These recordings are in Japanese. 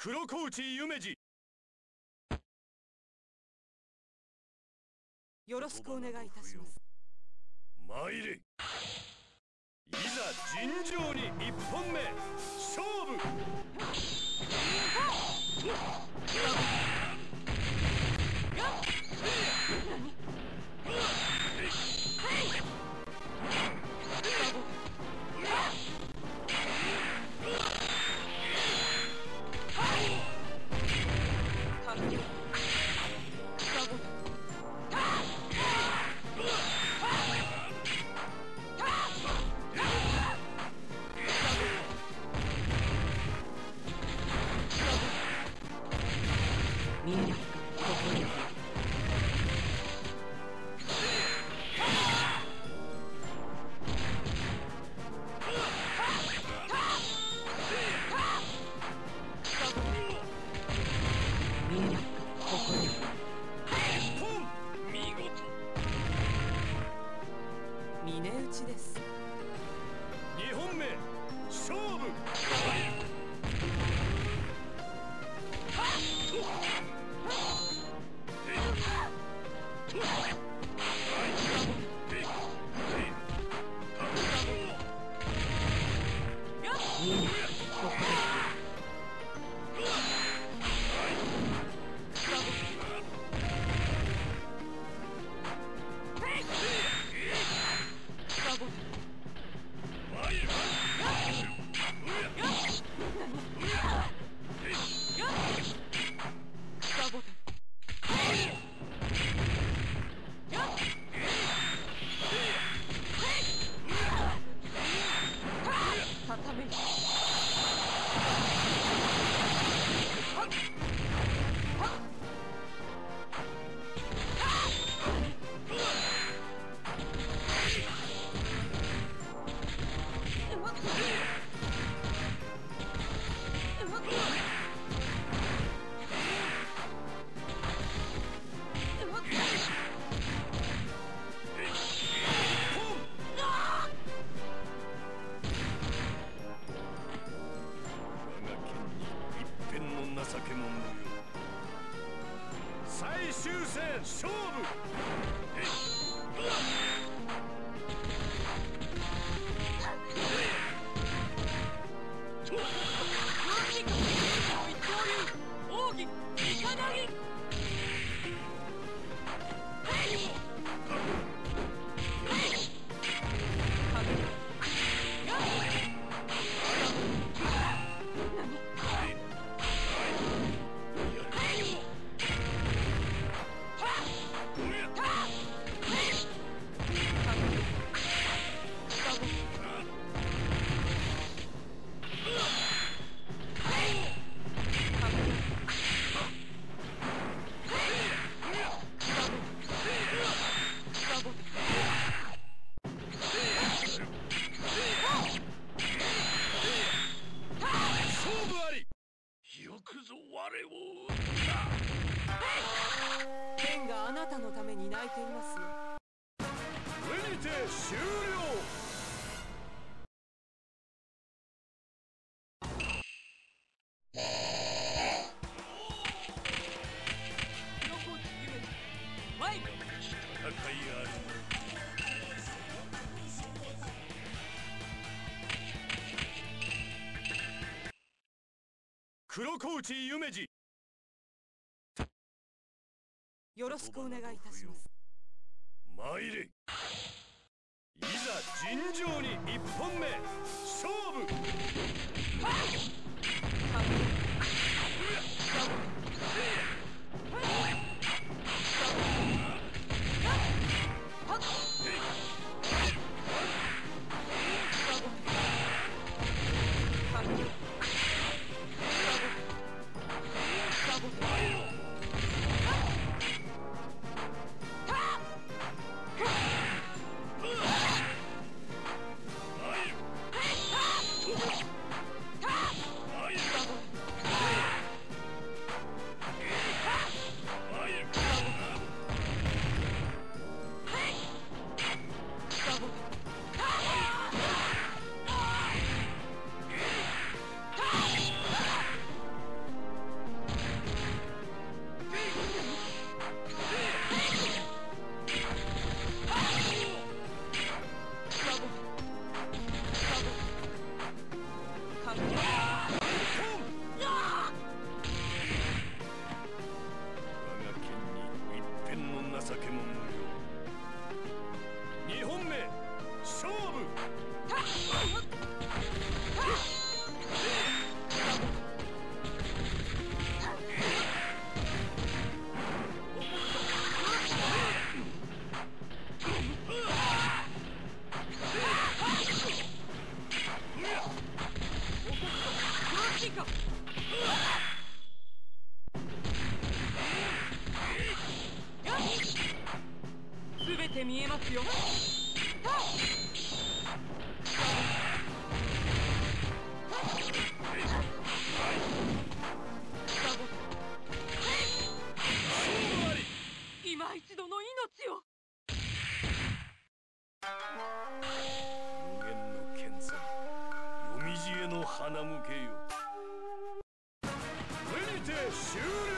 黒河内夢二。よろしくお願いいたします。参れ。いざ尋常に一本目。勝負ここに。修正勝負。ぞ我を天があなたのために泣いていますよこれにて終了はい戦いある黒河内夢二。よろしくお願いいたします。参れ。いざ尋常に一本目。勝負ますよ。今一度の命を無限の剣山読み地への花向けよこれにて終了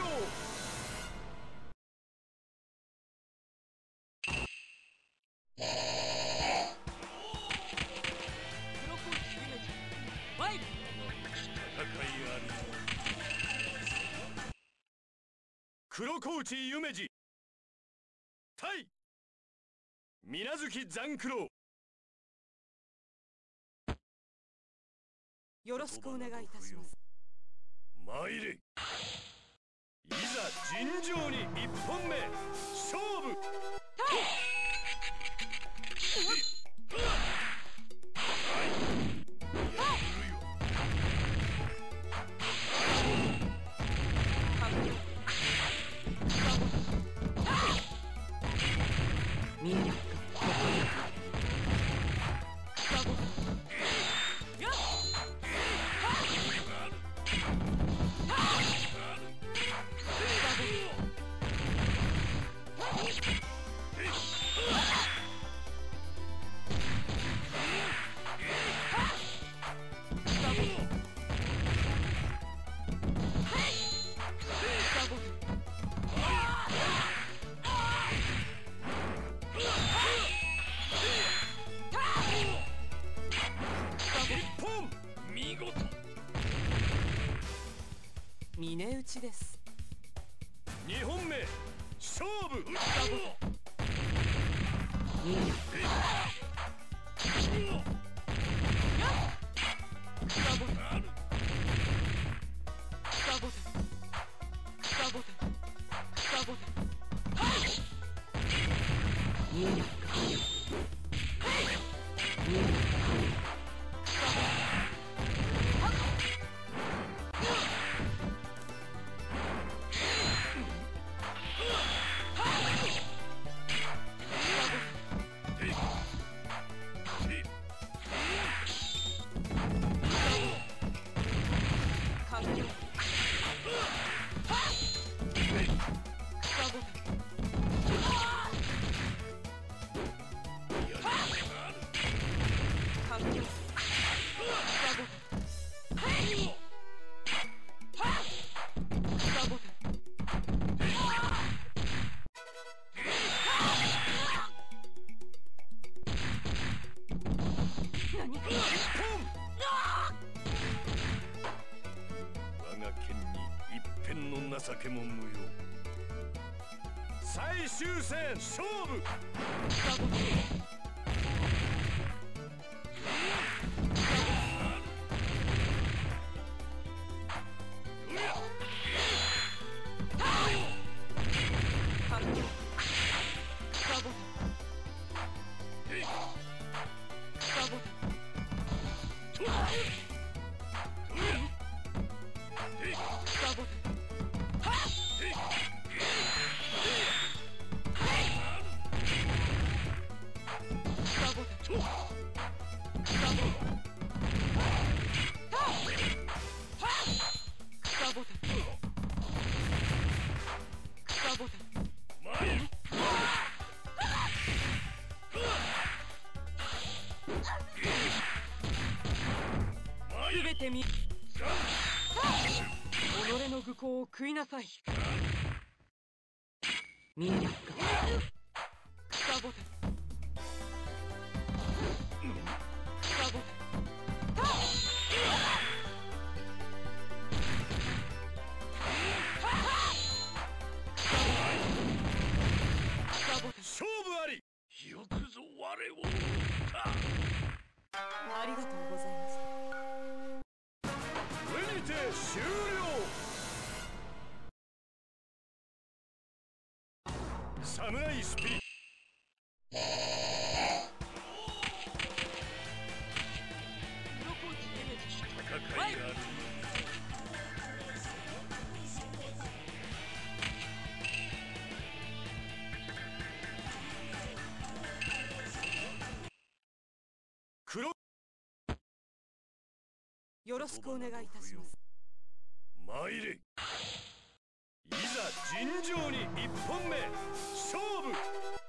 黒コーチ夢二。対水無月残九郎。よろしくお願いいたします。参れ。いざ尋常に一本目。勝負峰打ちです。二本目勝負終戦勝負。てみ己の愚行を食いなさい。見えますかサボテサボテサボテ勝負ありよくぞ我をありがとうございますて終了。サムライスピリットろしくお願いいたします。参れ。いざ尋常に1本目。勝負。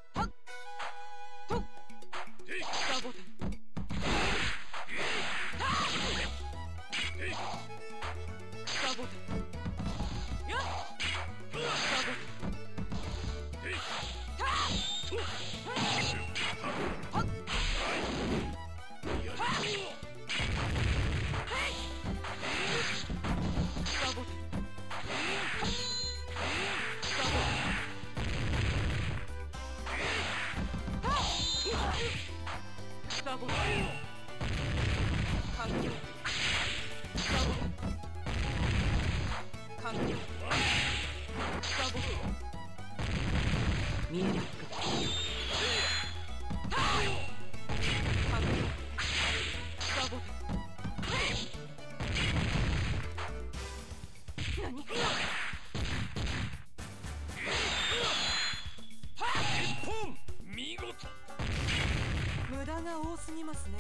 ますね。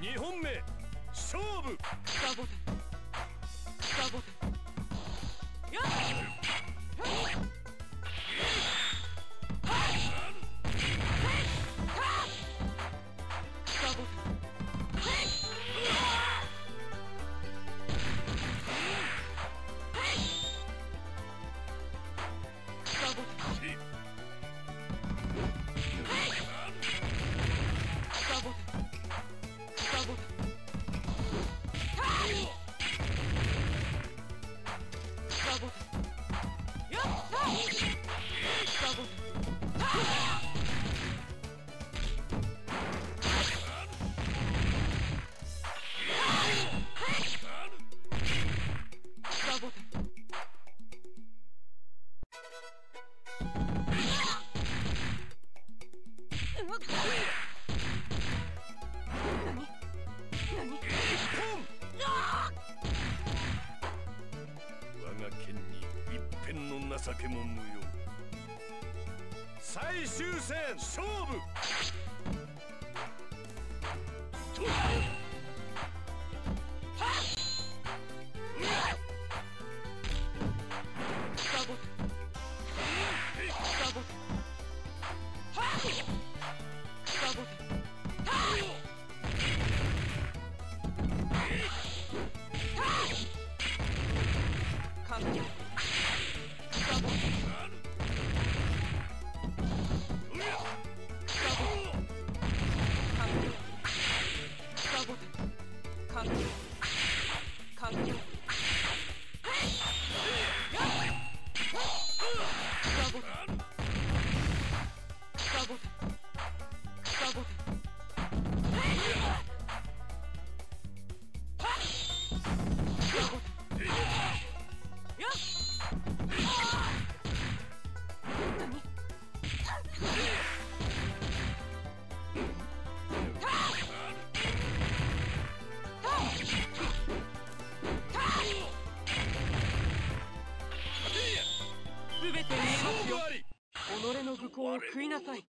2本目。最終戦勝負。くりなさい